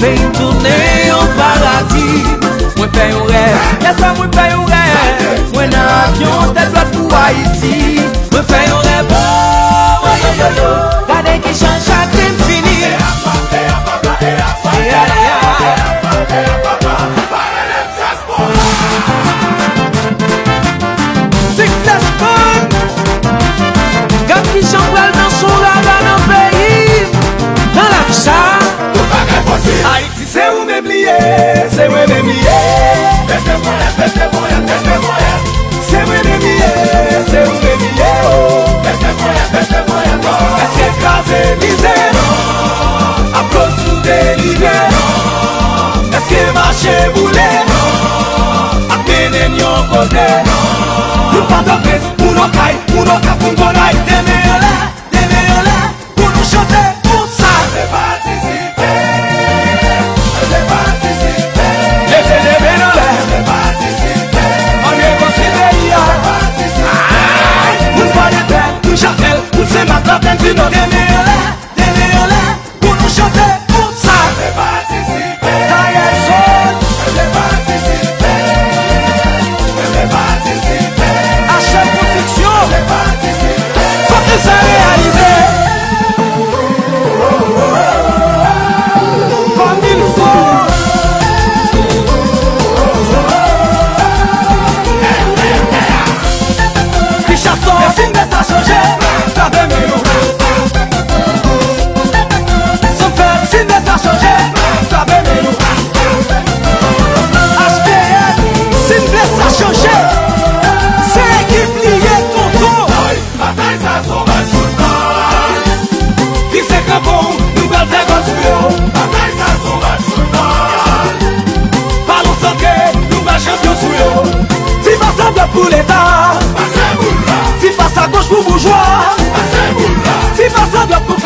pe yon tourne yon paradis Mwen fè yon rev, yaswa mwen fè yon rev Mwen nan avyon, tel blot pou Haiti Mwen fè yon kote Nou pa do pres, nou no kay, nou no kap, nou do lay Deme ele pour l'État. si FIFA à gauche pour bourgeois. si FIFA à droite pour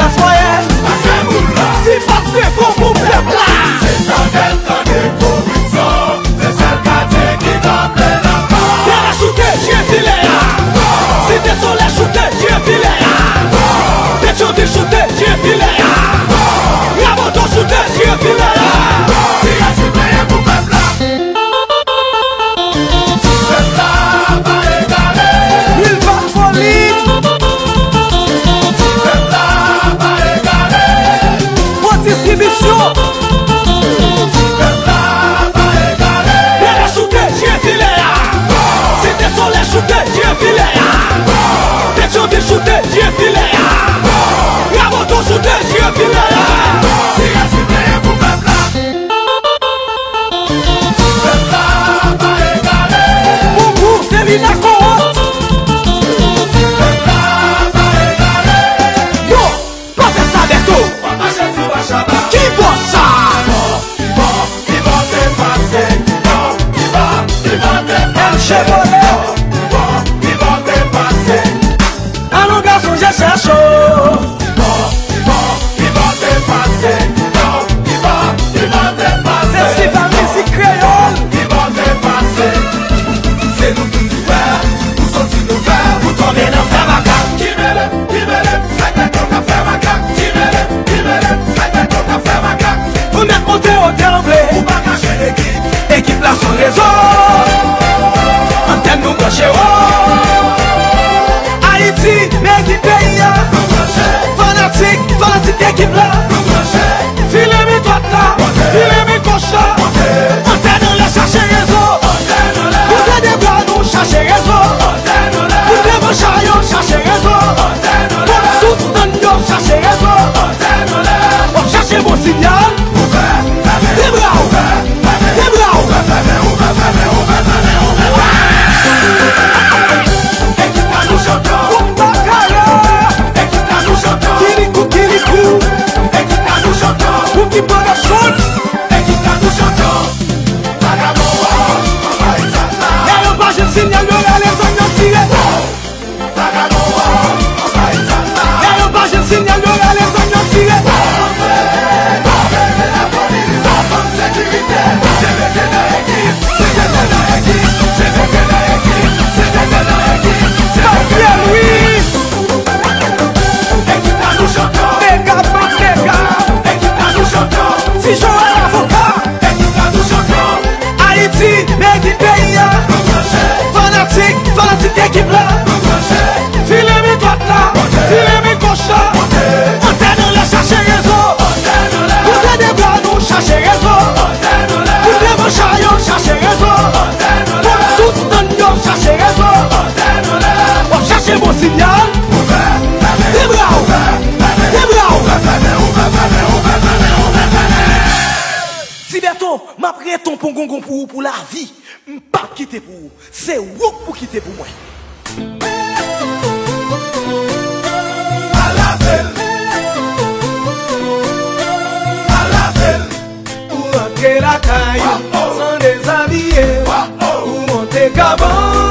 ekip peyi ya. Fanatik, fanatik ekip la. Pon gongon pou ou pou la vi Mpap kite pou ou Se wouk pou kite pou mwen Ou rentre la caille sans déshabiller. Ou monter cabane